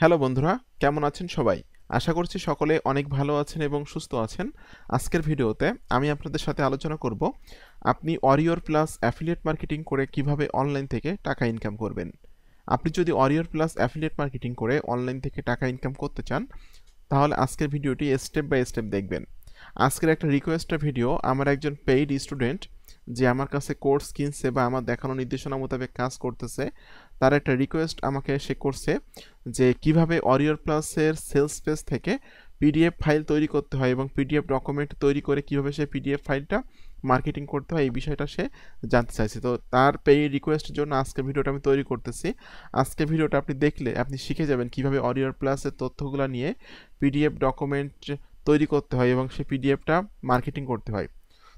Hello বন্ধুরা, কেমন আছেন সবাই? আশা করছি সকলে অনেক ভালো আছেন এবং সুস্থ আছেন। আজকের ভিডিওতে আমি আপনাদের সাথে আলোচনা করব, আপনি অরিওর প্লাস অ্যাফিলিয়েট মার্কেটিং করে কীভাবে অনলাইন থেকে টাকা ইনকাম করবেন। আপনি যদি অরিওর প্লাস অ্যাফিলিয়েট মার্কেটিং করে অনলাইন থেকে টাকা ইনকাম করতে চান, তাহলে আজকের ভিডিওটি স্টেপ বাই স্টেপ দেখবেন। আজকের একটা রিকোয়েস্টের ভিডিও আমার একজন পেইড স্টুডেন্ট যে আমার কাছে কোর্স কিনছে বা আমার দেখানো নির্দেশনা মোতাবেক কাজ করতেছে তার একটা রিকোয়েস্ট আমাকে সে করছে যে কীভাবে অরিয়র প্লাসের সেলস পেজ থেকে পিডিএফ ফাইল তৈরি করতে হয় এবং পিডিএফ ডকুমেন্ট তৈরি করে কীভাবে সে পিডিএফ ফাইলটা মার্কেটিং করতে হয়, এই বিষয়টা সে জানতে চাইছে। তো তার পেই রিকোয়েস্টের জন্য আজকে ভিডিওটা আমি তৈরি করতেছি। আজকে ভিডিওটা আপনি দেখলে আপনি শিখে যাবেন কীভাবে অরিয়র প্লাসের তথ্যগুলো নিয়ে পিডিএফ ডকুমেন্ট তৈরি করতে হয় এবং সে পিডিএফটা মার্কেটিং করতে হয়।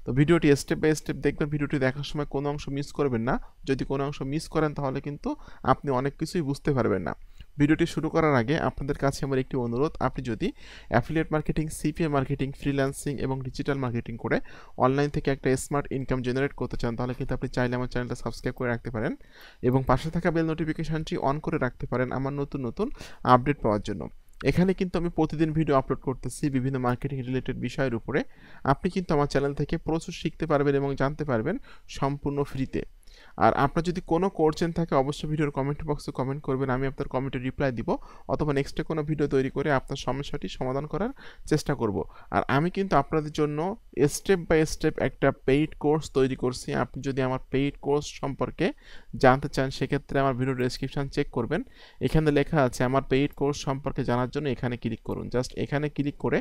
তো ভিডিওটি স্টেপ বাই স্টেপ দেখবেন, ভিডিওটি দেখার সময় কোনো অংশ মিস করবেন না। যদি কোনো অংশ মিস করেন, তাহলে কিন্তু আপনি অনেক কিছুই বুঝতে পারবেন না। ভিডিওটি শুরু করার আগে আপনাদের কাছে আমার একটি অনুরোধ, আপনি যদি affiliate marketing CPA marketing freelancing এবং ডিজিটাল মার্কেটিং করে অনলাইন থেকে একটা স্মার্ট ইনকাম জেনারেট করতে চান, তাহলে কিন্তু আপনি চাইলে আমার চ্যানেলটা সাবস্ক্রাইব করে রাখতে পারেন এবং পাশে থাকা বেল নোটিফিকেশানটি অন করে রাখতে পারেন আমার নতুন নতুন আপডেট পাওয়ার জন্য। এখানে কিন্তু আমি প্রতিদিন ভিডিও আপলোড করতেছি বিভিন্ন মার্কেটিং রিলেটেড বিষয়ের উপরে। আপনি কিন্তু আমার চ্যানেল থেকে প্রচুর শিখতে পারবেন এবং জানতে পারবেন সম্পূর্ণ ফ্রিতে আর আপনার যদি কোনো কোর্চেন থাকে, অবশ্যই ভিডিওর কমেন্ট বক্সে কমেন্ট করবেন, আমি আপনার কমেন্টে রিপ্লাই দিব। অথবা নেক্সটে কোনো ভিডিও তৈরি করে আপনার সমস্যাটি সমাধান করার চেষ্টা করব। আর আমি কিন্তু আপনাদের জন্য স্টেপ বাই স্টেপ একটা পেইড কোর্স তৈরি করছি। আপনি যদি আমার পেইড কোর্স সম্পর্কে জানতে চান, সেক্ষেত্রে আমার ভিডিও ডেসক্রিপশান চেক করবেন। এখানে লেখা আছে, আমার পেইড কোর্স সম্পর্কে জানার জন্য এখানে ক্লিক করুন। জাস্ট এখানে ক্লিক করে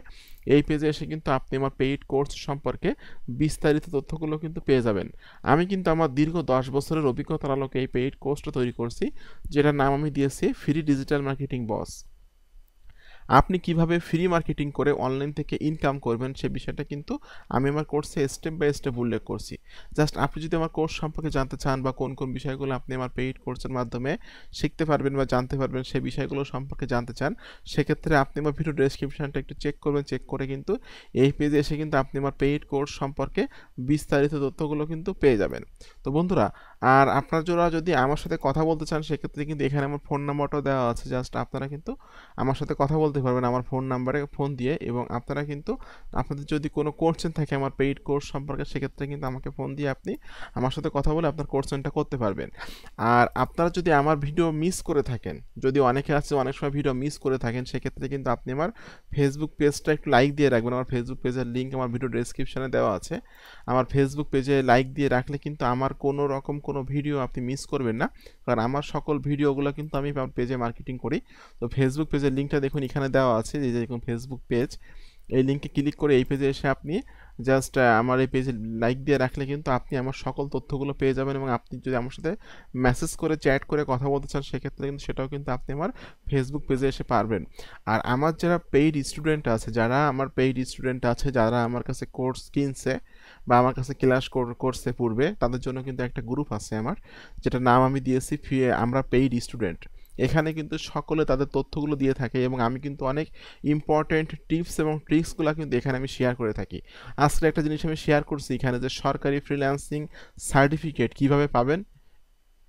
এই পেজে এসে কিন্তু আপনি আমার পেইড কোর্স সম্পর্কে বিস্তারিত তথ্যগুলো কিন্তু পেয়ে যাবেন। আমি কিন্তু আমার দীর্ঘ দশ বছরের অভিজ্ঞতার আলোকে এই পেইড কোর্সটা তৈরি করছি, যেটার নাম আমি দিয়েছি ফ্রি ডিজিটাল মার্কেটিং বস। আপনি কীভাবে ফ্রি মার্কেটিং করে অনলাইন থেকে ইনকাম করবেন সে বিষয়টা কিন্তু আমি আমার কোর্সে স্টেপ বাই স্টেপ উল্লেখ করছি। জাস্ট আপনি যদি আমার কোর্স সম্পর্কে জানতে চান বা কোন কোন বিষয়গুলো আপনি আমার পেইড কোর্সের মাধ্যমে শিখতে পারবেন বা জানতে পারবেন সে বিষয়গুলো সম্পর্কে জানতে চান, সেক্ষেত্রে আপনি আমার ভিডিও ডেসক্রিপশানটা একটু চেক করবেন, চেক করে কিন্তু এই পেজে এসে কিন্তু আপনি আমার পেইড কোর্স সম্পর্কে বিস্তারিত তথ্যগুলো কিন্তু পেয়ে যাবেন। তো বন্ধুরা, আর আপনার যারা যদি আমার সাথে কথা বলতে চান, সেক্ষেত্রে কিন্তু এখানে আমার ফোন নাম্বারটাও দেওয়া আছে। জাস্ট আপনারা কিন্তু আমার সাথে কথা বলতে পারবেন আমার ফোন নাম্বারে ফোন দিয়ে এবং আপনারা কিন্তু আপনাদের যদি কোনো কোর্সেন থাকে আমার পেইড কোর্স সম্পর্কে, সেক্ষেত্রে কিন্তু আমাকে ফোন দিয়ে আপনি আমার সাথে কথা বলে আপনার কোর্সেনটা করতে পারবেন। আর আপনারা যদি আমার ভিডিও মিস করে থাকেন, যদি অনেকে আছে, অনেক সময় ভিডিও মিস করে থাকেন, সেক্ষেত্রে কিন্তু আপনি আমার ফেসবুক পেজটা একটু লাইক দিয়ে রাখবেন। আমার ফেসবুক পেজের লিঙ্ক আমার ভিডিও ডেসক্রিপশানে দেওয়া আছে। আমার ফেসবুক পেজে লাইক দিয়ে রাখলে কিন্তু আমার কোনো রকম কোনো ভিডিও আপনি মিস করবেন না। কারণ আমার সকল ভিডিওগুলো কিন্তু আমি আমার পেজে মার্কেটিং করি। তো ফেসবুক পেজের লিঙ্কটা দেখুন, এখানে দেওয়া আছে যে দেখুন ফেসবুক পেজ এই লিঙ্কে ক্লিক করে এই পেজে এসে আপনি জাস্ট আমার এই পেজে লাইক দিয়ে রাখলে কিন্তু আপনি আমার সকল তথ্যগুলো পেয়ে যাবেন এবং আপনি যদি আমার সাথে মেসেজ করে চ্যাট করে কথা বলতে চান, সেক্ষেত্রে কিন্তু সেটাও কিন্তু আপনি আমার ফেসবুক পেজে এসে পারবেন। আর আমার যারা পেইড স্টুডেন্ট আছে, যারা আমার পেইড স্টুডেন্ট আছে, যারা আমার কাছে কোর্স কিনছে বা আমার কাছে ক্লাস করছে পূর্বে তাদের জন্য কিন্তু একটা গ্রুপ আছে আমার যেটা নাম আমি দিয়েছি ফি আমরা পেইড স্টুডেন্ট এখানে কিন্তু সকলে তাদের তথ্যগুলো দিয়ে থাকে এবং আমি কিন্তু অনেক ইম্পর্টেন্ট টিপস এবং ট্রিক্সগুলো কিন্তু এখানে আমি শেয়ার করে থাকি। আজকে একটা জিনিস আমি শেয়ার করছি এখানে যে সরকারি ফ্রিল্যান্সিং সার্টিফিকেট কীভাবে পাবেন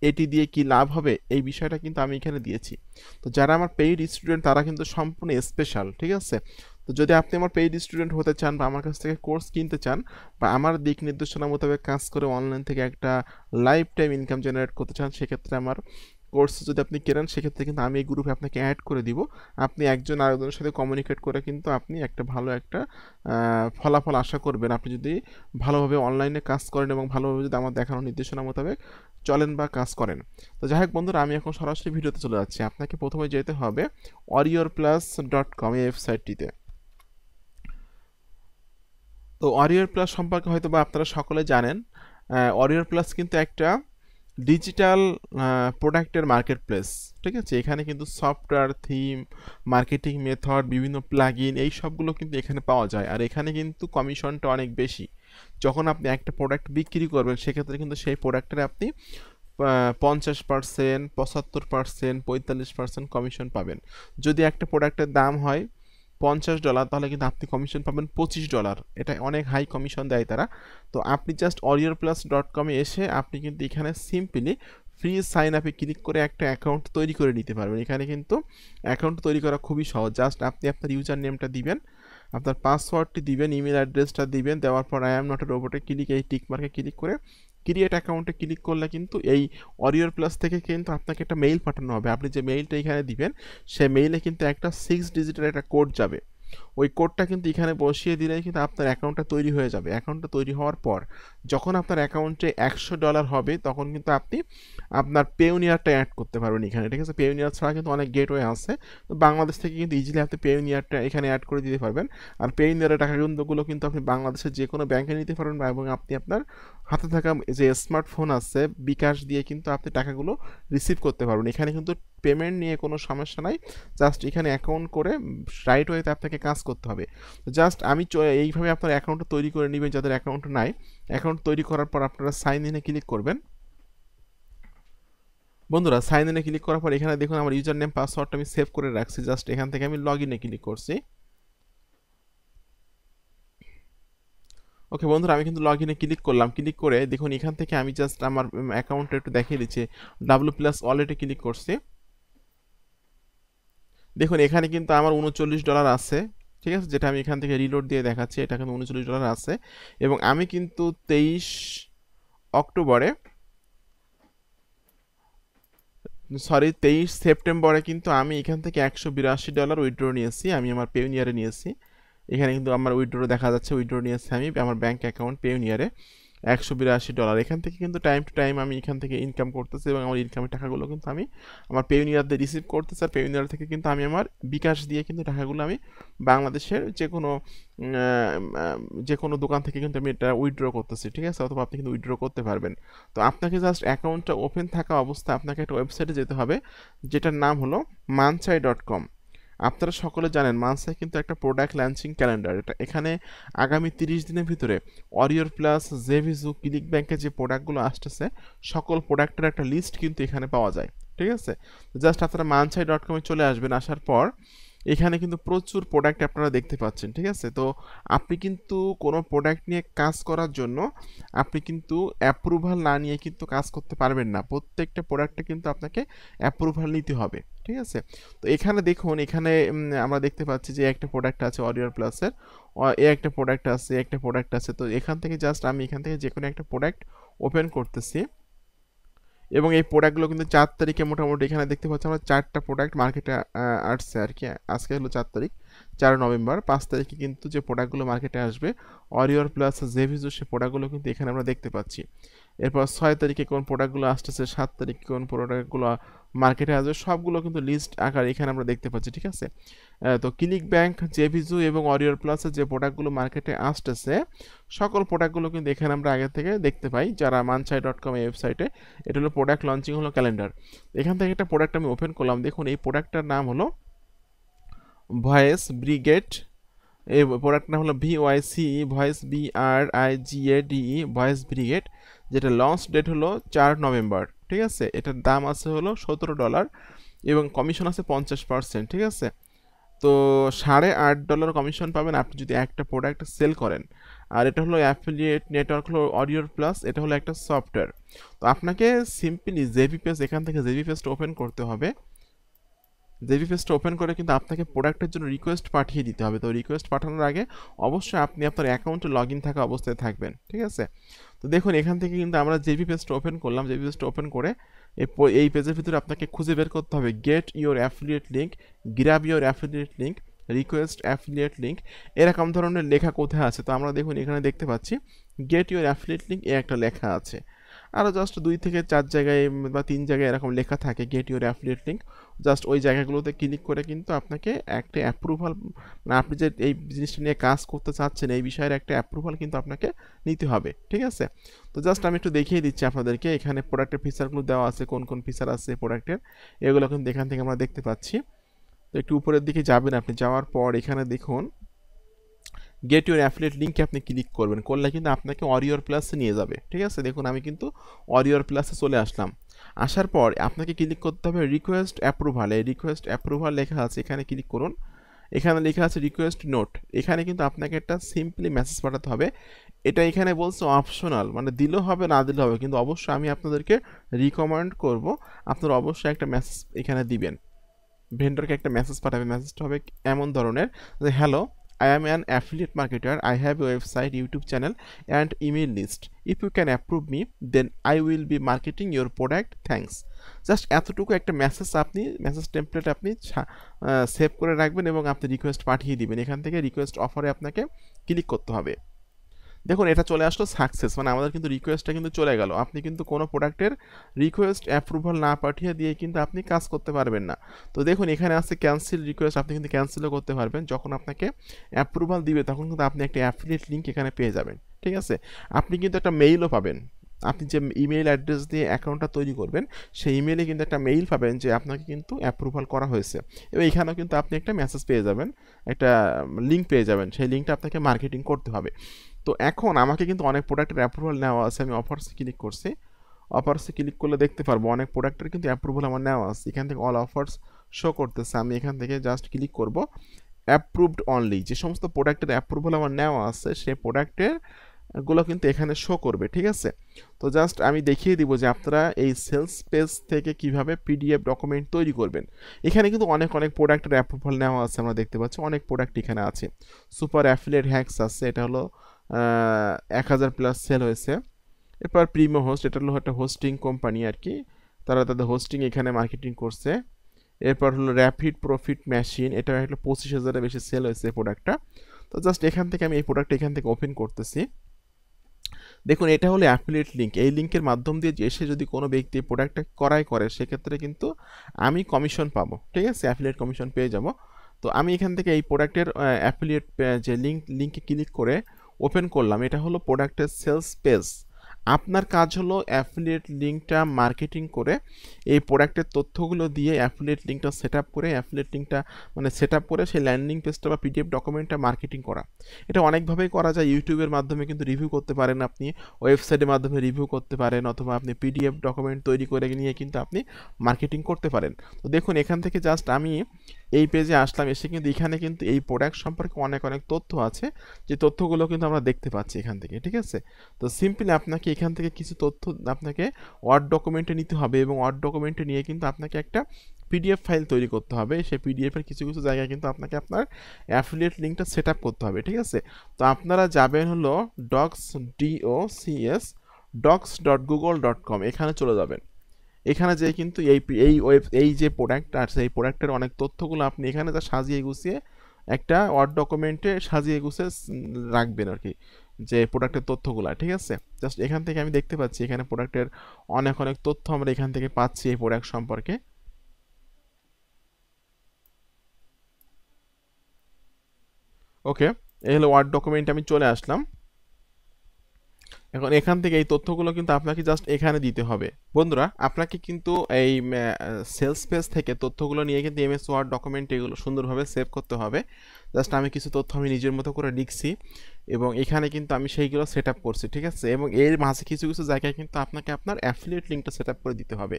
এটি দিয়ে কি লাভ হবে? এই বিষয়টা কিন্তু আমি এখানে দিয়েছি। তো যারা আমার পেইড স্টুডেন্ট তারা কিন্তু সম্পূর্ণ স্পেশাল ঠিক আছে? তো যদি আপনি আমার পেইড স্টুডেন্ট হতে চান বা আমার কাছ থেকে কোর্স কিনতে চান বা আমার দিক নির্দেশনা মোতাবেক কাজ করে অনলাইন থেকে একটা লাইফ টাইম ইনকাম জেনারেট করতে চান, সেক্ষেত্রে আমার কোর্স যদি আপনি কেনেন, সেক্ষেত্রে কিন্তু আমি এই গ্রুপে আপনাকে অ্যাড করে দিব। আপনি একজন আরেকজনের সাথে কমিউনিকেট করে কিন্তু আপনি একটা ভালো একটা ফলাফল আশা করবেন। আপনি যদি ভালোভাবে অনলাইনে কাজ করেন এবং ভালোভাবে যদি আমার দেখানো নির্দেশনা মোতাবেক চলেন বা কাজ করেন। তো যাই হোক বন্ধুরা, আমি এখন সরাসরি ভিডিওতে চলে যাচ্ছি। আপনাকে প্রথমে যেতে হবে অরিওর প্লাস ডট কম এই ওয়েবসাইটটিতে তো অরিওর প্লাস সম্পর্কে হয়তো বা আপনারা সকলে জানেন। অরিওর প্লাস কিন্তু একটা ডিজিটাল প্রোডাক্টের মার্কেট প্লেস ঠিক আছে? এখানে কিন্তু সফটওয়্যার থিম মার্কেটিং মেথড বিভিন্ন প্লাগ ইন এই সবগুলো কিন্তু এখানে পাওয়া যায়। আর এখানে কিন্তু কমিশনটা অনেক বেশি। যখন আপনি একটা প্রোডাক্ট বিক্রি করবেন, সেক্ষেত্রে কিন্তু সেই প্রোডাক্টের আপনি পঞ্চাশ পার্সেন্ট পঁচাত্তর পার্সেন্ট পঁয়তাল্লিশ পার্সেন্ট কমিশন পাবেন। যদি একটা প্রোডাক্টের দাম হয় পঞ্চাশ ডলার, তাহলে কিন্তু আপনি কমিশন পাবেন পঁচিশ ডলার। এটা অনেক হাই কমিশন দেয় তারা। তো আপনি জাস্ট অরিয়র প্লাস ডট কমে এসে আপনি কিন্তু এখানে সিম্পলি ফ্রি সাইন আপে ক্লিক করে একটা অ্যাকাউন্ট তৈরি করে নিতে পারবেন। এখানে কিন্তু অ্যাকাউন্ট তৈরি করা খুবই সহজ। জাস্ট আপনি আপনার ইউজার নেমটা দিবেন, আপনার পাসওয়ার্ডটি দিবেন ইমেল অ্যাড্রেসটা দিবেন, দেওয়ার পর আই এম নট রোবটে ক্লিক এই টিক মার্কে ক্লিক করে ক্রিয়েট অ্যাকাউন্টে ক্লিক করলে কিন্তু এই অরিওর প্লাস থেকে কিন্তু আপনাকে একটা মেইল পাঠানো হবে। আপনি যে মেইলটা এখানে দিবেন সেই মেইলে কিন্তু একটা সিক্স ডিজিটের একটা কোড যাবে। ওই কোডটা কিন্তু এখানে বসিয়ে দিলেই কিন্তু আপনার অ্যাকাউন্টটা তৈরি হয়ে যাবে। অ্যাকাউন্টটা তৈরি হওয়ার পর যখন আপনার অ্যাকাউন্টে একশো ডলার হবে, তখন কিন্তু আপনি আপনার পেউনিয়ারটা অ্যাড করতে পারবেন এখানে, ঠিক আছে? পেউনিয়ার ছাড়া কিন্তু অনেক গেটওয়ে আছে। তো বাংলাদেশ থেকে কিন্তু ইজিলি আপনি পেউনিয়ারটা এখানে অ্যাড করে দিতে পারবেন। আর পেউনিয়ারের টাকাগুলো কিন্তু আপনি বাংলাদেশের যে কোনো ব্যাংকে নিতে পারবেন এবং আপনি আপনার হাতে থাকা যে স্মার্টফোন আছে, বিকাশ দিয়ে কিন্তু আপনি টাকাগুলো রিসিভ করতে পারবেন। এখানে কিন্তু পেমেন্ট নিয়ে কোনো সমস্যা নাই। জাস্ট এখানে অ্যাকাউন্ট করে রাইট ওয়েতে আপনাকে কাজ করতে হবে। জাস্ট আমি এইভাবে আপনার অ্যাকাউন্টটা তৈরি করে নেবেন যাদের অ্যাকাউন্ট নাই। অ্যাকাউন্ট তৈরি করার পর আপনারা সাইন ইনে ক্লিক করবেন। বন্ধুরা সাইন ইনে ক্লিক করার পর এখানে দেখুন আমার ইউজার নেম পাসওয়ার্ডটা আমি সেভ করে রাখছি। জাস্ট এখান থেকে আমি লগ ইনে ক্লিক করছি। ওকে বন্ধুরা, আমি কিন্তু লগ ইনে ক্লিক করলাম। ক্লিক করে দেখুন এখান থেকে আমি জাস্ট আমার অ্যাকাউন্টটা একটু দেখিয়ে দিচ্ছি। ডাব্লু প্লাস ওয়ালেটে ক্লিক করছি। দেখুন এখানে কিন্তু আমার উনচল্লিশ ডলার আছে। ঠিক আছে? যেটা আমি এখান থেকে রিলোড দিয়ে দেখাচ্ছি, এটা কিন্তু উনচল্লিশ ডলার আছে। এবং আমি কিন্তু তেইশ অক্টোবরে সরি তেইশ সেপ্টেম্বরে কিন্তু আমি এখান থেকে একশো বিরাশি ডলার উইড্রো নিয়েছি। আমি আমার পেউনিয়ারে নিয়েছি। এখানে কিন্তু আমার উইড্রো দেখা যাচ্ছে উইড্রো নিয়েছি আমি, আমার ব্যাঙ্ক অ্যাকাউন্ট পেউনিয়ারে একশো বিরাশি ডলার এখান থেকে কিন্তু টাইম টু টাইম আমি এখান থেকে ইনকাম করতেছি এবং আমার ইনকামের টাকাগুলো কিন্তু আমি আমার পেউনিয়ার দিয়ে রিসিভ করতেছি। আর পেউনিয়ার থেকে কিন্তু আমি আমার বিকাশ দিয়ে কিন্তু টাকাগুলো আমি বাংলাদেশের যে কোনো যে কোনো দোকান থেকে কিন্তু আমি এটা উইথড্র করতেছি, ঠিক আছে? অথবা আপনি কিন্তু উইথড্র করতে পারবেন। তো আপনাকে জাস্ট অ্যাকাউন্টটা ওপেন থাকা অবস্থা আপনাকে একটা ওয়েবসাইটে যেতে হবে, যেটার নাম হলো মানচাই ডট কম আপনারা সকলে জানেন মানসাই কিন্তু একটা প্রোডাক্ট লঞ্চিং ক্যালেন্ডার এটা এখানে আগামী তিরিশ দিনের ভিতরে অরিয়র প্লাস জেভিজু ক্লিক ব্যাংকে যে প্রোডাক্টগুলো আসতেছে, সকল প্রোডাক্টের একটা লিস্ট কিন্তু এখানে পাওয়া যায়। ঠিক আছে? জাস্ট আপনারা মানসাই ডট কমে চলে আসবেন, আসার পর এখানে কিন্তু প্রচুর প্রোডাক্ট আপনারা দেখতে পাচ্ছেন, ঠিক আছে? তো আপনি কিন্তু কোনো প্রোডাক্ট নিয়ে কাজ করার জন্য আপনি কিন্তু অ্যাপ্রুভাল না নিয়ে কিন্তু কাজ করতে পারবেন না। প্রত্যেকটা প্রোডাক্টে কিন্তু আপনাকে অ্যাপ্রুভাল নিতে হবে, ঠিক আছে? তো এখানে দেখুন, এখানে আমরা দেখতে পাচ্ছি যে একটা প্রোডাক্ট আছে অরিয়ার প্লাসের এ একটা প্রোডাক্ট আছে, একটা প্রোডাক্ট আছে। তো এখান থেকে জাস্ট আমি এখান থেকে যে কোনো একটা প্রোডাক্ট ওপেন করতেছি। এবং এই প্রোডাক্টগুলো কিন্তু চার তারিখে মোটামুটি এখানে দেখতে পাচ্ছি আমরা চারটা প্রোডাক্ট মার্কেটে আসছে আর কি। আজকে হলো চার তারিখ, চার নভেম্বর। পাঁচ তারিখে কিন্তু যে প্রোডাক্টগুলো মার্কেটে আসবে অরিওর প্লাস জেভিজো সে প্রোডাক্টগুলো কিন্তু এখানে আমরা দেখতে পাচ্ছি। এরপর ছয় তারিখে কোন প্রোডাক্টগুলো আসতেছে, সাত তারিখে কোন প্রোডাক্টগুলো মার্কেটে আসবে, সবগুলো কিন্তু লিস্ট আকার এখানে আমরা দেখতে পাচ্ছি, ঠিক আছে? তো ক্লিক ব্যাংক জেভিজু এবং অরিওর প্লাসের যে প্রোডাক্টগুলো মার্কেটে আসতেছে, সকল প্রোডাক্টগুলো কিন্তু এখানে আমরা আগে থেকে দেখতে পাই, যারা মানসাই ডট কম ওয়েবসাইটে এটা হলো প্রোডাক্ট লঞ্চিং হলো ক্যালেন্ডার এখান থেকে একটা প্রোডাক্ট আমি ওপেন করলাম, দেখুন এই প্রোডাক্টটার নাম হলো ভয়েস ব্রিগেড এই প্রোডাক্ট নাম হলো VYC voice B R I G A D E voice brigade যেটা লঞ্চ ডেট হলো চার নভেম্বর, ঠিক আছে? এটার দাম আছে হলো সতেরো ডলার এবং কমিশন আছে পঞ্চাশ পার্সেন্ট ঠিক আছে? তো সাড়ে আট ডলার কমিশন পাবেন আপনি যদি একটা প্রোডাক্ট সেল করেন। আর এটা হলো অ্যাফিলিয়েট নেটওয়ার্ক হলো অডিওর প্লাস এটা হলো একটা সফটওয়্যার তো আপনাকে সিম্পলি জেভি পেজ এখান থেকে জেভি পেজটা ওপেন করতে হবে। জেভি পেজটা ওপেন করে কিন্তু আপনাকে প্রোডাক্টের জন্য রিকোয়েস্ট পাঠিয়ে দিতে হবে। তো রিকোয়েস্ট পাঠানোর আগে অবশ্যই আপনি আপনার অ্যাকাউন্টে লগ থাকা অবস্থায় থাকবেন, ঠিক আছে? তো দেখুন, এখান থেকে কিন্তু আমরা জেভি পেজটা ওপেন করলাম জেভি পেজটা ওপেন করে এই পেজের ভিতরে আপনাকে খুঁজে বের করতে হবে। Get your affiliate link grab your affiliate link request affiliate link এরকম ধরনের লেখা কোথায় আছে? তো আমরা দেখুন, এখানে দেখতে পাচ্ছি গেট ইউর অ্যাফিলিয়েট লিঙ্ক এ একটা লেখা আছে। আরও জাস্ট দুই থেকে চার জায়গায় বা তিন জায়গায় এরকম লেখা থাকে get your affiliate link just ওই জায়গাগুলোতে ক্লিক করে কিন্তু আপনাকে একটা অ্যাপ্রুভাল মানে আপনি যে এই জিনিসটা নিয়ে কাজ করতে চাচ্ছেন, এই বিষয়ের একটা অ্যাপ্রুভাল কিন্তু আপনাকে নিতে হবে, ঠিক আছে? তো জাস্ট আমি একটু দেখিয়ে দিচ্ছি আপনাদেরকে, এখানে প্রোডাক্টের ফিচারগুলো দেওয়া আছে, কোন কোন ফিচার আছে প্রোডাক্টের এগুলো কিন্তু এখান থেকে আমরা দেখতে পাচ্ছি। তো একটু উপরের দিকে যাবেন আপনি, যাওয়ার পর এখানে দেখুন গেট ইউর অ্যাফিলেট লিঙ্কে আপনি ক্লিক করবেন, করলে কিন্তু আপনাকে অরিওর প্লাসে নিয়ে যাবে, ঠিক আছে? দেখুন আমি কিন্তু অরিওর প্লাসে চলে আসলাম। আসার পর আপনাকে ক্লিক করতে হবে রিকোয়েস্ট অ্যাপ্রুভাল এই রিকোয়েস্ট অ্যাপ্রুভাল লেখা আছে, এখানে ক্লিক করুন। এখানে লেখা আছে রিকোয়েস্ট নোট এখানে কিন্তু আপনাকে একটা সিম্পলি মেসেজ পাঠাতে হবে। এটা এখানে বলছে অপশনাল মানে দিলেও হবে, না দিলেও হবে, কিন্তু অবশ্যই আমি আপনাদেরকে রিকমেন্ড করব। আপনারা অবশ্যই একটা মেসেজ এখানে দিবেন। ভেন্ডরকে একটা মেসেজ পাঠাবে মেসেজটা হবে এমন ধরনের যে hello I am an affiliate marketer. I have a website, YouTube channel, and email list. If you can approve me, then I will be marketing your product. Thanks. Just এতটুকু একটা মেসেজ আপনি message template আপনি save করে রাখবেন এবং আপনি request পাঠিয়ে দিবেন এখান থেকে রিকোয়েস্ট অফারে আপনাকে ক্লিক করতে হবে দেখুন, এটা চলে আসলো সাকসেস মানে আমাদের কিন্তু রিকোয়েস্টটা কিন্তু চলে গেল। আপনি কিন্তু কোনো প্রোডাক্টের রিকোয়েস্ট অ্যাপ্রুভাল না পাঠিয়ে দিয়ে কিন্তু আপনি কাজ করতে পারবেন না। তো দেখুন, এখানে আছে ক্যান্সেল রিকোয়েস্ট আপনি কিন্তু ক্যান্সেলও করতে পারবেন। যখন আপনাকে অ্যাপ্রুভাল দিবে, তখন কিন্তু আপনি একটা অ্যাফিলিয়েট লিঙ্ক এখানে পেয়ে যাবেন। ঠিক আছে? আপনি কিন্তু একটা মেইলও পাবেন। আপনি যে ইমেল অ্যাড্রেস দিয়ে অ্যাকাউন্টটা তৈরি করবেন, সেই ইমেলে কিন্তু একটা মেইল পাবেন যে আপনাকে কিন্তু অ্যাপ্রুভাল করা হয়েছে। এবং এখানেও কিন্তু আপনি একটা মেসেজ পেয়ে যাবেন, একটা লিঙ্ক পেয়ে যাবেন। সেই লিঙ্কটা আপনাকে মার্কেটিং করতে হবে। তো এখন আমাকে কিন্তু অনেক প্রোডাক্টের অ্যাপ্রুভাল নেওয়া আছে, আমি অফার্সে ক্লিক করছি। অফার্সে ক্লিক করলে দেখতে পারব অনেক প্রোডাক্টের কিন্তু অ্যাপ্রুভাল আমার নেওয়া আছে। এখান থেকে অল অফার্স শো করতেছে, আমি এখান থেকে জাস্ট ক্লিক করব। অ্যাপ্রুভড অনলি যে সমস্ত প্রোডাক্টের অ্যাপ্রুভাল আমার নেওয়া আছে, সেই প্রোডাক্টেরগুলো কিন্তু এখানে শো করবে, ঠিক আছে? তো জাস্ট আমি দেখিয়ে দিব যে আপনারা এই সেলস পেজ থেকে কীভাবে পিডিএফ ডকুমেন্ট তৈরি করবেন। এখানে কিন্তু অনেক অনেক প্রোডাক্টের অ্যাপ্রুভাল নেওয়া আছে, আমরা দেখতে পাচ্ছি অনেক প্রোডাক্ট এখানে আছে। সুপার অ্যাফিলেট হ্যাক্স আছে, এটা হলো এক হাজার প্লাস সেল হয়েছে। এরপর প্রিমো হোস্ট এটা হলো একটা হোস্টিং কোম্পানি আর কি। তারা তাদের হোস্টিং এখানে মার্কেটিং করছে। এরপর হলো র্যাপিড প্রফিট মেশিন এটা হলো পঁচিশ হাজারের বেশি সেল হয়েছে এই প্রোডাক্টটা তো জাস্ট এখান থেকে আমি এই প্রোডাক্টটা এখান থেকে ওপেন করতেছি। দেখুন, এটা হলো অ্যাফিলিয়েট লিঙ্ক এই লিঙ্কের মাধ্যম দিয়ে এসে যদি কোনো ব্যক্তি প্রোডাক্টটা করাই করে, সেক্ষেত্রে কিন্তু আমি কমিশন পাবো। ঠিক আছে? অ্যাফিলিয়েট কমিশন পেয়ে যাব। তো আমি এখান থেকে এই প্রোডাক্টের অ্যাফিলিয়েট যে লিঙ্ক লিঙ্কে ক্লিক করে ওপেন করলাম, এটা হলো প্রোডাক্টের সেলস পেজ আপনার কাজ হলো অ্যাফিলিয়েট লিঙ্কটা মার্কেটিং করে এই প্রোডাক্টের তথ্যগুলো দিয়ে অ্যাফিলিয়েট লিঙ্কটা সেট করে অ্যাফিলিয়েট লিঙ্কটা মানে সেট করে সেই ল্যান্ডিং পেজটা বা পিডিএফ ডকুমেন্টটা মার্কেটিং করা। এটা অনেকভাবেই করা যায় ইউটিউবের মাধ্যমে কিন্তু রিভিউ করতে পারেন আপনি ওয়েবসাইটের মাধ্যমে রিভিউ করতে পারেন, অথবা আপনি পিডিএফ ডকুমেন্ট তৈরি করে নিয়ে কিন্তু আপনি মার্কেটিং করতে পারেন। তো দেখুন, এখান থেকে জাস্ট আমি এই পেজে আসলাম, এসে কিন্তু এখানে কিন্তু এই প্রোডাক্ট সম্পর্কে অনেক অনেক তথ্য আছে। যে তথ্যগুলো কিন্তু আমরা দেখতে পাচ্ছি এখান থেকে, ঠিক আছে? তো সিম্পলি আপনাকে এখান থেকে কিছু তথ্য আপনাকে ওয়ার্ড ডকুমেন্টে নিতে হবে এবং ওয়ার্ড ডকুমেন্টে নিয়ে কিন্তু আপনাকে একটা পিডিএফ ফাইল তৈরি করতে হবে। সেই পিডিএফের কিছু কিছু জায়গায় কিন্তু আপনাকে আপনার অ্যাফিলিয়েট লিঙ্কটা সেট আপ করতে হবে, ঠিক আছে? তো আপনারা যাবেন হলো docs D O C S docs dot Google dot com এখানে চলে যাবেন। এখানে যে কিন্তু এই এই ওয়েব এই যে প্রোডাক্টটা আছে এই প্রোডাক্টের অনেক তথ্যগুলো আপনি এখানে যা সাজিয়ে গুছিয়ে একটা ওয়ার্ড ডকুমেন্টে সাজিয়ে গুছিয়ে রাখবেন আর কি যে প্রোডাক্টের তথ্যগুলো, ঠিক আছে? জাস্ট এখান থেকে আমি দেখতে পাচ্ছি, এখানে প্রোডাক্টের অনেক অনেক তথ্য আমরা এখান থেকে পাচ্ছি এই প্রোডাক্ট সম্পর্কে। ওকে এই হলো ওয়ার্ড ডকুমেন্ট আমি চলে আসলাম। এখন এখান থেকে এই তথ্যগুলো কিন্তু আপনাকে জাস্ট এখানে দিতে হবে। বন্ধুরা, আপনাকে কিন্তু এই সেলস পেজ থেকে তথ্যগুলো নিয়ে কিন্তু এমএস ওয়ার্ড ডকুমেন্ট এগুলো সুন্দরভাবে সেভ করতে হবে। জাস্ট আমি কিছু তথ্য আমি নিজের মতো করে লিখছি এবং এখানে কিন্তু আমি সেইগুলো সেট আপ করছি, ঠিক আছে? এবং এর মাঝে কিছু কিছু জায়গায় কিন্তু আপনাকে আপনার অ্যাফিলিয়েট লিঙ্কটা সেট আপ করে দিতে হবে।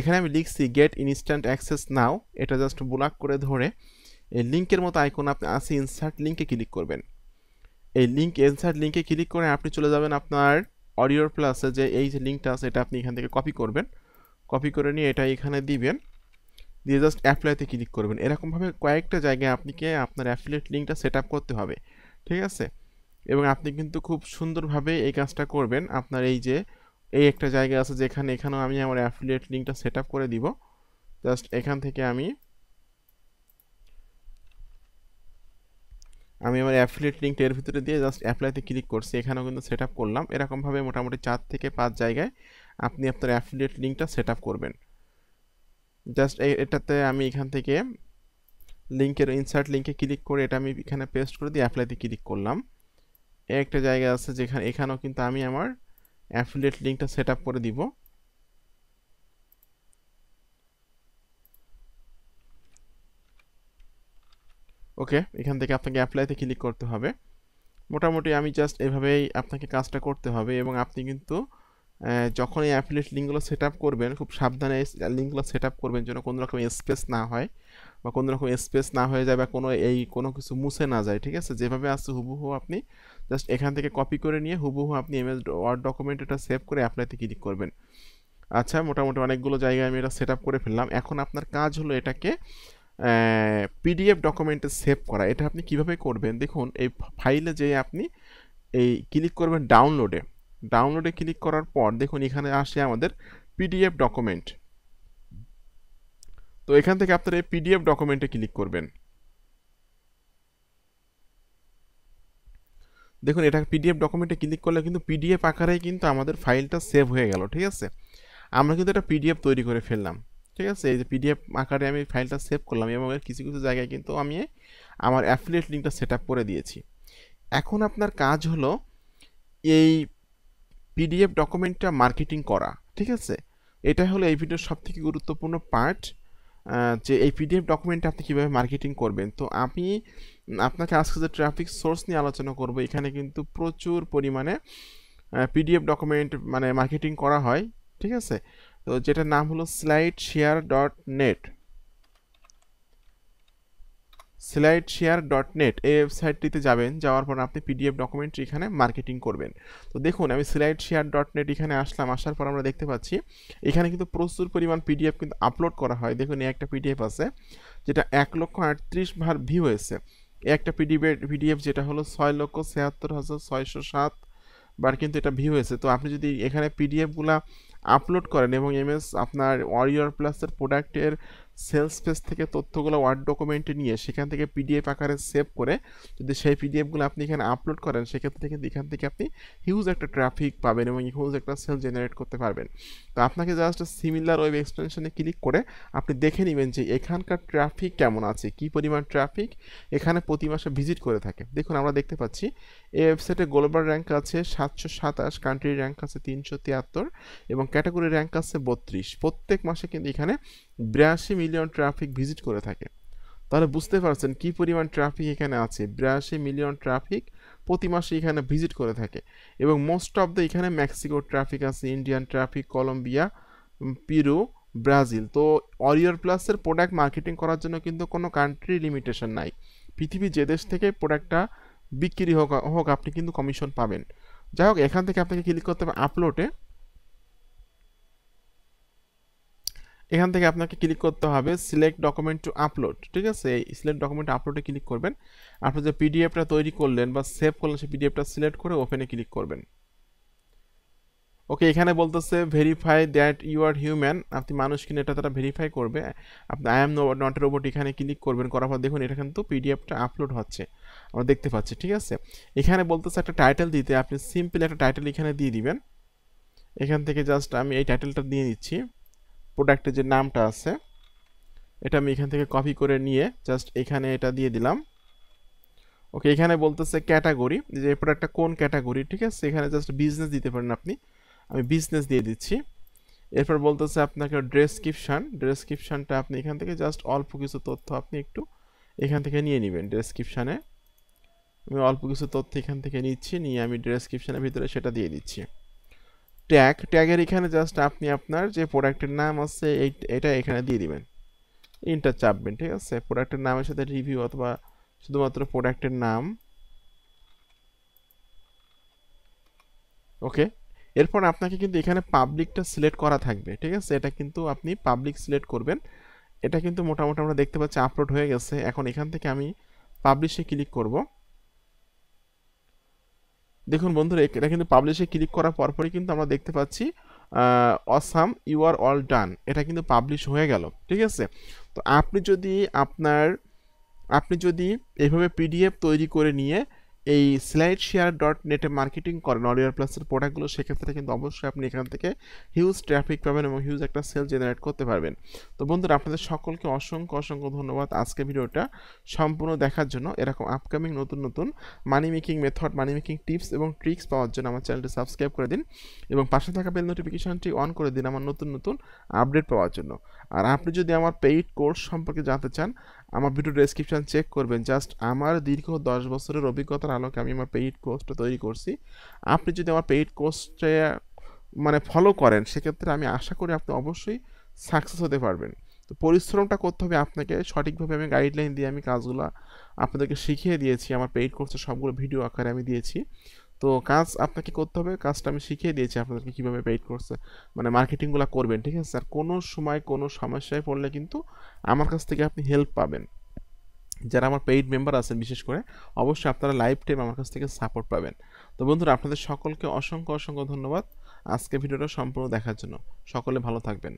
এখানে আমি লিখছি গেট ইনস্ট্যান্ট অ্যাক্সেস নাও এটা জাস্ট ব্লক করে ধরে এই লিঙ্কের মতো আইকন আপনি আসি ইনসার্ট লিঙ্কে ক্লিক করবেন। এই লিঙ্ক ইনসার্ট লিঙ্কে ক্লিক করে আপনি চলে যাবেন আপনার অডিওর প্লাসে যে এই যে লিঙ্কটা আছে, এটা আপনি এখান থেকে কপি করবেন। কপি করে নিয়ে এটা এখানে দিবেন। দিয়ে জাস্ট অ্যাপ্লাইতে ক্লিক করবেন। এরকমভাবে কয়েকটা জায়গায় আপনাকে আপনার অ্যাফিলিয়েট লিঙ্কটা সেট করতে হবে। ঠিক আছে? এবং আপনি কিন্তু খুব সুন্দরভাবে এই কাজটা করবেন। আপনার এই যে, এই একটা জায়গা আছে যেখানে এখানেও আমি আমার অ্যাফিলিয়েট লিঙ্কটা সেট করে দিব। জাস্ট এখান থেকে আমি আমি আমার অ্যাফিলিয়েট লিঙ্কটা এর ভিতরে দিয়ে জাস্ট অ্যাপ্লাইতে ক্লিক করছি। এখানেও কিন্তু সেট আপ করলাম। এরকমভাবে মোটামুটি চার থেকে পাঁচ জায়গায় আপনি আপনার অ্যাফিলিয়েট লিঙ্কটা সেট আপ করবেন। জাস্ট এটাতে আমি এখান থেকে লিঙ্কের ইনসার্ট লিঙ্কে ক্লিক করে এটা আমি এখানে পেস্ট করে দিয়ে অ্যাপ্লাইতে ক্লিক করলাম। একটা জায়গা আছে যেখানে, এখানেও কিন্তু আমি আমার অ্যাফিলিয়েট লিঙ্কটা সেট আপ করে দিব। ওকে, এখান থেকে আপনাকে অ্যাপ্লাইতে ক্লিক করতে হবে। মোটামুটি আমি জাস্ট এভাবেই আপনাকে কাজটা করতে হবে এবং আপনি কিন্তু যখন এই অ্যাফিলিয়েট লিঙ্কগুলো সেট আপ করবেন, খুব সাবধানে লিঙ্কগুলো সেট আপ করবেন যেন কোনো রকম স্পেস না হয় বা কোনো রকম স্পেস না হয়ে যায় বা কোনো এই কোনো কিছু মুছে না যায়, ঠিক আছে? যেভাবে আসছে হুবহু আপনি জাস্ট এখান থেকে কপি করে নিয়ে হুবহু আপনি এমএস ওয়ার্ড ডকুমেন্ট এটা সেভ করে অ্যাপ্লাইতে ক্লিক করবেন। আচ্ছা মোটামুটি অনেকগুলো জায়গায় আমি এটা সেট আপ করে ফেললাম। এখন আপনার কাজ হলো এটাকে পিডিএফ ডকুমেন্টে সেভ করা, এটা আপনি কীভাবে করবেন? দেখুন, এই ফাইলে যে আপনি এই ক্লিক করবেন ডাউনলোডে ডাউনলোডে ক্লিক করার পর দেখুন এখানে আসে আমাদের পিডিএফ ডকুমেন্ট তো এখান থেকে আপনারা এই পিডিএফ ডকুমেন্টে ক্লিক করবেন। দেখুন, এটা পিডিএফ ডকুমেন্টে ক্লিক করলে কিন্তু পিডিএফ আকারেই কিন্তু আমাদের ফাইলটা সেভ হয়ে গেল, ঠিক আছে? আমরা কিন্তু একটা পিডিএফ তৈরি করে ফেললাম। ঠিক আছে? এই যে পিডিএফ আকারে আমি ফাইলটা সেভ করলাম এবং এর কিছু কিছু জায়গায় কিন্তু আমি আমার অ্যাফিলিয়েট লিঙ্কটা সেট করে দিয়েছি। এখন আপনার কাজ হলো এই পিডিএফ ডকুমেন্টটা মার্কেটিং করা, ঠিক আছে? এটা হলো এই ভিডিওর সবথেকে গুরুত্বপূর্ণ পার্ট যে এই পিডিএফ ডকুমেন্টটা আপনি কীভাবে মার্কেটিং করবেন। তো আমি আপনাকে আজকে যে ট্রাফিক সোর্স নিয়ে আলোচনা করব, এখানে কিন্তু প্রচুর পরিমাণে পিডিএফ ডকুমেন্ট মানে মার্কেটিং করা হয়, ঠিক আছে? তো যেটার নাম হলো SlideShare dot net SlideShare dot net এই ওয়েবসাইটটিতে যাবেন, যাওয়ার পর আপনি পিডিএফ ডকুমেন্ট এখানে মার্কেটিং করবেন। তো দেখুন, আমি স্লাইড শেয়ার ডট নেট এখানে আসলাম, আসার পর আমরা দেখতে পাচ্ছি, এখানে কিন্তু প্রচুর পরিমাণ পিডিএফ কিন্তু আপলোড করা হয়। দেখুন, এই একটা পিডিএফ আছে, যেটা এক লক্ষ আটত্রিশ ভার ভিউ হয়েছে। একটা পিডিএফ পিডিএফ যেটা হলো ছয় লক্ষ ছিয়াত্তর হাজার ছয়শো সাত বার কিন্তু এটা ভিউ হয়েছে। তো আপনি যদি এখানে পিডিএফগুলা আপলোড করেন এবং এমএস আপনার ওয়ারিয়র প্লাসের প্রোডাক্টের সেলস পেজ থেকে তথ্যগুলো ওয়ার্ড ডকুমেন্টে নিয়ে সেখান থেকে পিডিএফ আকারে সেভ করে যদি সেই পিডিএফগুলো আপনি এখানে আপলোড করেন, সেক্ষেত্রে কিন্তু এখান থেকে আপনি হিউজ একটা ট্রাফিক পাবেন এবং হিউজ একটা সেল জেনারেট করতে পারবেন। তো আপনাকে জাস্ট সিমিলার ওয়েব এক্সটেনশনে ক্লিক করে আপনি দেখে নেবেন যে এখানকার ট্রাফিক কেমন আছে, কি পরিমাণ ট্রাফিক এখানে প্রতি মাসে ভিজিট করে থাকে। দেখুন, আমরা দেখতে পাচ্ছি এই ওয়েবসাইটে গ্লোবাল র্যাঙ্ক আছে সাতশো সাতাশ কান্ট্রি র্যাঙ্ক আছে তিনশো তিয়াত্তর এবং ক্যাটাগরি র্যাঙ্ক আছে বত্রিশ। প্রত্যেক মাসে কিন্তু এখানে বিরাশি মিলিয়ন ট্রাফিক ভিজিট করে থাকে। তাহলে বুঝতে পারছেন কি পরিমাণ ট্রাফিক এখানে আছে? বিরাশি মিলিয়ন ট্রাফিক প্রতি মাসে এখানে ভিজিট করে থাকে এবং মোস্ট অফ দ্য এখানে মেক্সিকো ট্রাফিক আছে Indian traffic Colombia Peru Brazil তো অরিয়র প্লাসের প্রোডাক্ট মার্কেটিং করার জন্য কিন্তু কোনো কান্ট্রি লিমিটেশন নাই। পৃথিবী যে দেশ থেকে প্রোডাক্টটা বিক্রি হোক হোক, আপনি কিন্তু কমিশন পাবেন। যাই হোক, এখান থেকে আপনাকে ক্লিক করতে হবে আপলোডে এখান থেকে আপনাকে ক্লিক করতে হবে সিলেক্ট ডকুমেন্ট টু আপলোড ঠিক আছে? এই সিলেক্ট ডকুমেন্ট আপলোডে ক্লিক করবেন। আপনি যে পিডিএফটা তৈরি করলেন বা সেভ করলেন, সেই পিডিএফটা সিলেক্ট করে ওপেনে ক্লিক করবেন। ওকে এখানে বলতেছে verify that you are human আপনি মানুষ কিনে এটা তারা ভেরিফাই করবে। আপনি আই এম নট রোবট এখানে ক্লিক করবেন, করার পর দেখুন এটা কিন্তু পিডিএফটা আপলোড হচ্ছে। আমরা দেখতে পাচ্ছি, ঠিক আছে? এখানে বলতেছে একটা টাইটেল দিতে, আপনি সিম্পল একটা টাইটেল এখানে দিয়ে দিবেন। এখান থেকে জাস্ট আমি এই টাইটেলটা দিয়ে দিচ্ছি। প্রোডাক্টের যে নামটা আছে, এটা আমি এখান থেকে কপি করে নিয়ে জাস্ট এখানে এটা দিয়ে দিলাম। ওকে এখানে বলতেছে ক্যাটাগরি যে প্রোডাক্টটা কোন ক্যাটাগরি ঠিক আছে? এখানে জাস্ট বিজনেস দিতে পারেন আপনি। আমি বিজনেস দিয়ে দিচ্ছি। এরপর বলতেছে আপনাকে ডেসক্রিপশান ডেসক্রিপশানটা আপনি এখান থেকে জাস্ট অল্প কিছু তথ্য আপনি একটু এখান থেকে নিয়ে নেবেন ডেসক্রিপশানে আমি অল্প কিছু তথ্য এখান থেকে নিচ্ছি, নিয়ে আমি ডেসক্রিপশানের ভিতরে সেটা দিয়ে দিচ্ছি। ট্যাগ ট্যাগের এখানে জাস্ট আপনি আপনার যে প্রোডাক্টের নাম আছে এটা এখানে দিয়ে দিবেন। ইন্টার চাপবেন, ঠিক আছে? প্রোডাক্টের নামের সাথে রিভিউ অথবা শুধুমাত্র প্রোডাক্টের নাম। ওকে এরপর আপনাকে কিন্তু এখানে পাবলিকটা সিলেক্ট করা থাকবে, ঠিক আছে? এটা কিন্তু আপনি পাবলিক সিলেক্ট করবেন। এটা কিন্তু মোটামুটি আমরা দেখতে পাচ্ছি আপলোড হয়ে গেছে। এখন এখান থেকে আমি পাবলিশে ক্লিক করব। দেখুন বন্ধুরা এটা কিন্তু পাবলিশে ক্লিক করার পরপরই কিন্তু আমরা দেখতে পাচ্ছি awesome you are all done এটা কিন্তু পাবলিশ হয়ে গেল, ঠিক আছে? তো আপনি যদি আপনার, আপনি যদি এভাবে পিডিএফ তৈরি করে নিয়ে এই স্লাইড শেয়ার ডট নেটে মার্কেটিং করেন অরিয়ার প্লাসের প্রোডাক্টগুলো সেক্ষেত্রে কিন্তু অবশ্যই আপনি এখান থেকে হিউজ ট্রাফিক পাবেন এবং হিউজ একটা সেল জেনারেট করতে পারবেন। তো বন্ধুরা, আপনাদের সকলকে অসংখ্য অসংখ্য ধন্যবাদ আজকে ভিডিওটা সম্পূর্ণ দেখার জন্য। এরকম আপকামিং নতুন নতুন money making method money making tips এবং ট্রিক্স পাওয়ার জন্য আমার চ্যানেলটি সাবস্ক্রাইব করে দিন এবং পাশে থাকা বেল নোটিফিকেশনটি অন করে দিন আমার নতুন নতুন আপডেট পাওয়ার জন্য। আর আপনি যদি আমার পেইড কোর্স সম্পর্কে জানতে চান আমার ভিডিও ডেসক্রিপশান চেক করবেন। জাস্ট আমার দীর্ঘ দশ বছরের অভিজ্ঞতার আলোকে আমি আমার পেইড কোর্সটা তৈরি করছি। আপনি যদি আমার পেইড কোর্সটা মানে ফলো করেন, সেক্ষেত্রে আমি আশা করি আপনি অবশ্যই সাকসেস হতে পারবেন। তো পরিশ্রমটা করতে হবে আপনাকে। সঠিকভাবে আমি গাইডলাইন দিয়ে আমি কাজগুলো আপনাদেরকে শিখিয়ে দিয়েছি। আমার পেইড কোর্সে সবগুলো ভিডিও আকারে আমি দিয়েছি। তো কাজ আপনাকে করতে হবে, কাজটা আমি শিখিয়ে দিয়েছি আপনাদেরকে কীভাবে পেইড করছে। মানে মার্কেটিংগুলো করবেন, ঠিক আছে? আর কোনো সময় কোনো সমস্যায় পড়লে কিন্তু আমার কাছ থেকে আপনি হেল্প পাবেন। যারা আমার পেইড মেম্বার আছেন বিশেষ করে, অবশ্যই আপনারা লাইভ টাইম আমার কাছ থেকে সাপোর্ট পাবেন। তো বন্ধুরা, আপনাদের সকলকে অসংখ্য অসংখ্য ধন্যবাদ। আজকে ভিডিওটা সম্পূর্ণ দেখার জন্য। সকলে ভালো থাকবেন।